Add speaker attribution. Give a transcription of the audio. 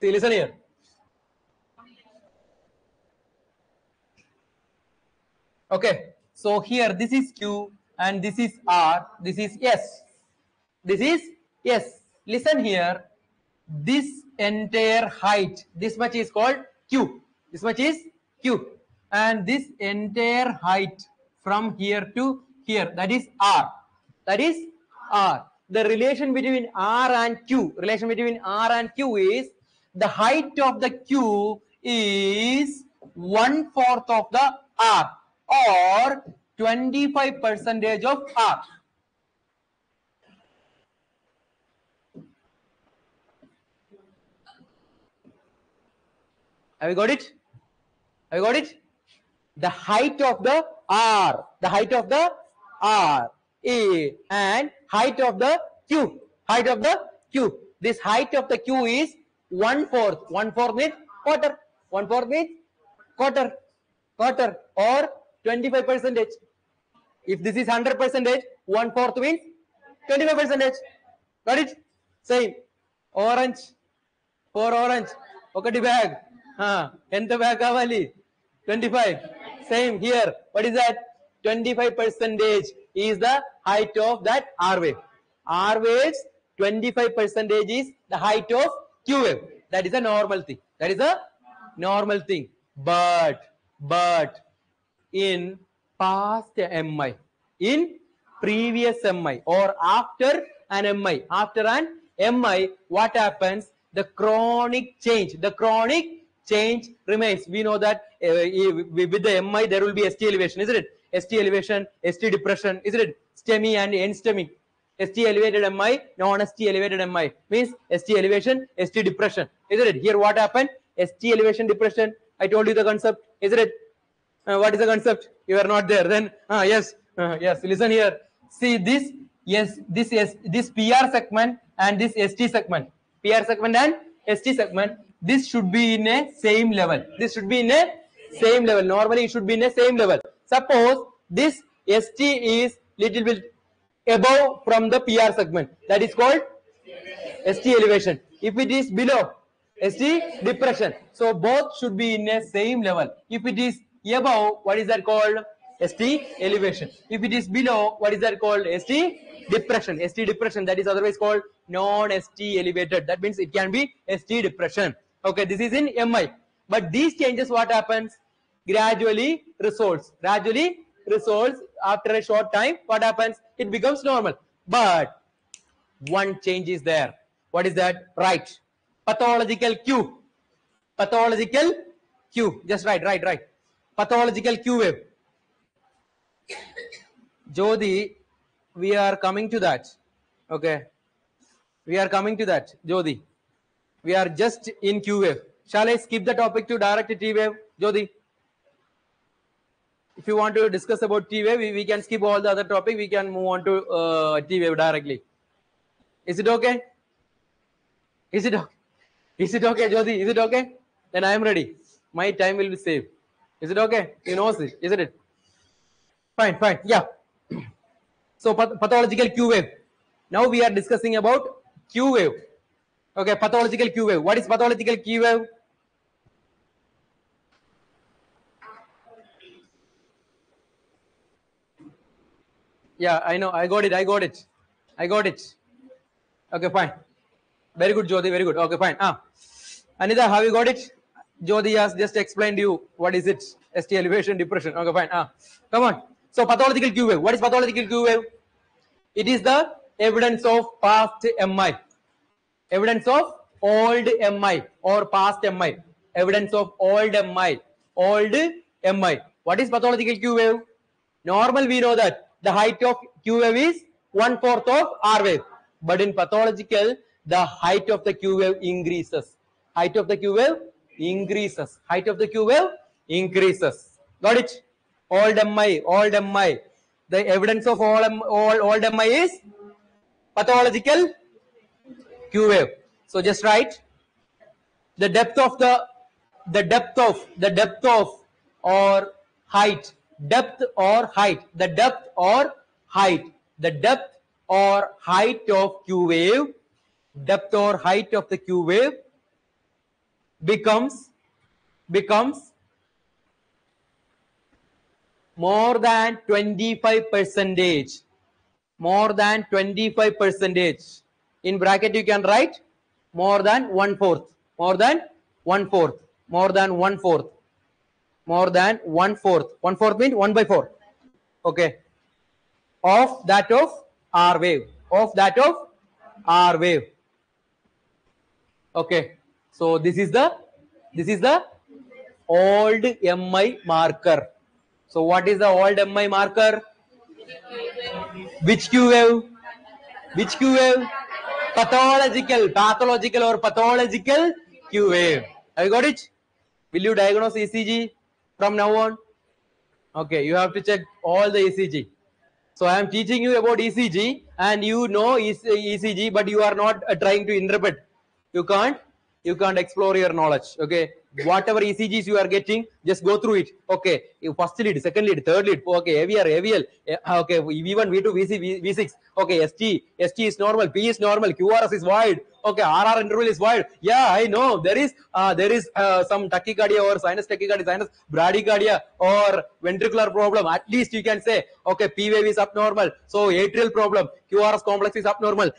Speaker 1: See, listen here. Okay, so here this is Q and this is R, this is S. This is S. Listen here. This entire height, this much is called Q. This much is Q. And this entire height from here to here, that is R. That is R. The relation between R and Q, relation between R and Q is the height of the Q is one fourth of the R or 25 percentage of R. Have you got it? Have you got it? The height of the R, the height of the R, A, and height of the Q, height of the Q. This height of the Q is one fourth. One fourth means quarter. One fourth means quarter. Quarter or 25 percentage. If this is 100 percentage, one fourth means 25 percentage. Got it? Same. Orange. Four orange. Okati bag. Huh. Enta bag kavali. 25. Same here. What is that? 25 percentage is the height of that R wave. R waves 25 percentage is the height of Q wave. That is a normal thing. That is a normal thing. But, but in past MI, in previous MI or after an MI, after an MI, what happens? The chronic change, the chronic change remains. We know that uh, with the MI, there will be ST elevation, isn't it? ST elevation, ST depression, isn't it? STEMI and NSTEMI ST elevated MI, non-ST elevated MI means ST elevation, ST depression, isn't it? Here what happened? ST elevation depression. I told you the concept, isn't it? Uh, what is the concept? You are not there. Then uh, yes. Uh, yes. Listen here. See this yes this yes this pr segment and this st segment. Pr segment and st segment. This should be in a same level. This should be in a same level. Normally it should be in a same level. Suppose this st is little bit above from the pr segment. That is called st elevation. If it is below st depression. So both should be in a same level. If it is above what is that called? St elevation. If it is below what is that called? St depression. St depression that is otherwise called non st elevated. That means it can be st depression. Okay this is in mi but these changes what happens? Gradually resolves gradually resolves after a short time what happens? It becomes normal. But one change is there. What is that? Right. Pathological q. Pathological q. Just right right right. Pathological q wave. Jodi we are coming to that. Okay? We are coming to that jodi we are just in q wave. Shall i skip the topic to direct t wave jodi if you want to discuss about t wave we, we can skip all the other topic. We can move on to uh, t wave directly. Is it okay? Is it okay? Is it okay jodi is it okay? Then i am ready. My time will be saved. Is it okay? You know it isn't it? Fine fine. Yeah. So pathological q wave now we are discussing about q wave okay pathological q wave what is pathological q wave yeah i know. I got it. I got it. I got it. Okay fine. Very good jyoti. Very good. Okay fine. Ah. Anita have you got it? Jyoti has just explained you what is it. St elevation depression. Okay fine. Ah. Come on. So pathological q wave. What is pathological q wave? It is the evidence of past mi evidence of old mi or past mi evidence of old mi old mi what is pathological q wave? Normal we know that the height of q wave is one fourth of r wave but in pathological the height of the q wave increases. Height of the q wave increases. Height of the q wave increases. Got it? Old mi old mi the evidence of all all old mi is pathological q wave so just write the depth of the the depth of the depth of or height depth or height. The depth or height. The depth or height of q wave. Depth or height of the q wave becomes becomes more than 25 percentage. More than 25 percentage. In bracket you can write more than one fourth. More than one fourth. More than one fourth more than one fourth. One fourth means one by four. Okay. Of that of r wave. Of that of r wave. Okay. So this is the this is the old mi marker. So what is the old mi marker? Which q wave? Which q wave? Pathological. Pathological or pathological q wave. Have you got it? Will you diagnose ecg from now on okay you have to check all the ecg so i am teaching you about ecg and you know ecg but you are not uh, trying to interpret. You can't you can't explore your knowledge okay? Whatever ecgs you are getting just go through it okay? First lead second lead third lead okay? Avr avl eh, okay v1 v2 vc V- v6 okay? St st is normal p is normal qrs is wide okay rr interval is wide yeah i know. There is uh, there is uh, some tachycardia or sinus tachycardia sinus bradycardia or ventricular problem. At least you can say okay p wave is abnormal. So atrial problem. Qrs complex is abnormal